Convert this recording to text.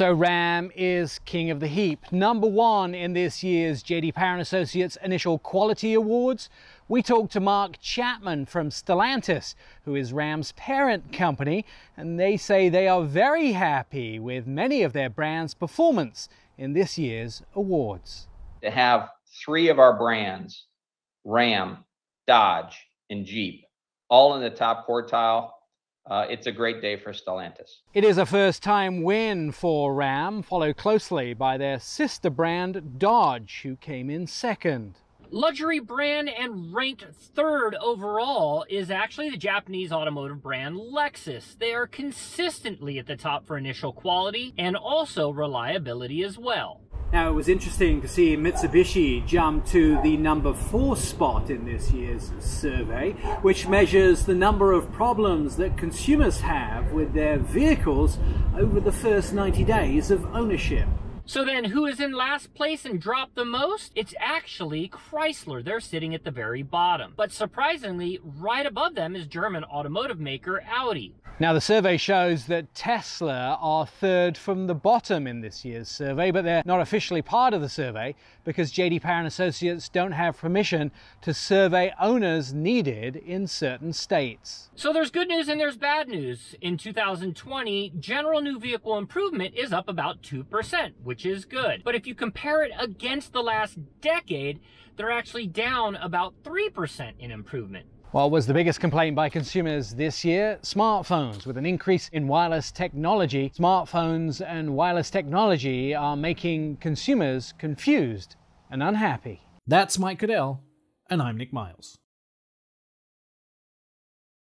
So Ram is king of the heap, number one in this year's JD Power and Associates Initial Quality Awards. We talked to Mark Chapman from Stellantis, who is Ram's parent company, and they say they are very happy with many of their brands' performance in this year's awards. To have three of our brands, Ram, Dodge, and Jeep, all in the top quartile uh, it's a great day for Stellantis. It is a first time win for Ram, followed closely by their sister brand Dodge, who came in second. Luxury brand and ranked third overall is actually the Japanese automotive brand Lexus. They are consistently at the top for initial quality and also reliability as well. Now, it was interesting to see Mitsubishi jump to the number four spot in this year's survey, which measures the number of problems that consumers have with their vehicles over the first 90 days of ownership. So then who is in last place and dropped the most? It's actually Chrysler. They're sitting at the very bottom. But surprisingly, right above them is German automotive maker Audi. Now the survey shows that Tesla are third from the bottom in this year's survey, but they're not officially part of the survey because JD Power and Associates don't have permission to survey owners needed in certain states. So there's good news and there's bad news. In 2020, general new vehicle improvement is up about 2%, which is good. But if you compare it against the last decade, they're actually down about 3% in improvement. What was the biggest complaint by consumers this year? Smartphones. With an increase in wireless technology, smartphones and wireless technology are making consumers confused and unhappy. That's Mike Caudill, and I'm Nik Miles.